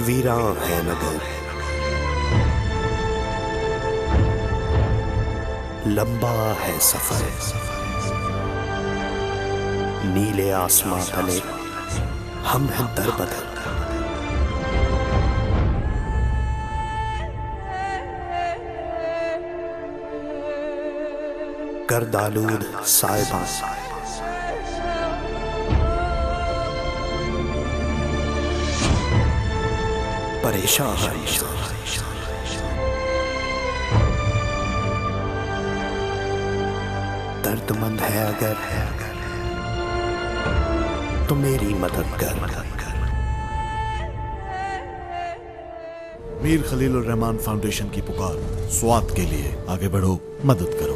वीरा है नगर। लंबा है सफ़र। नीले आसमां तले हम हैं दर बदर गर्दालूद साहिबा परेशान। दर्दमंद है अगर है तो मेरी मदद कर। मीर खलील रहमान फाउंडेशन की पुकार, स्वाद के लिए आगे बढ़ो, मदद करो।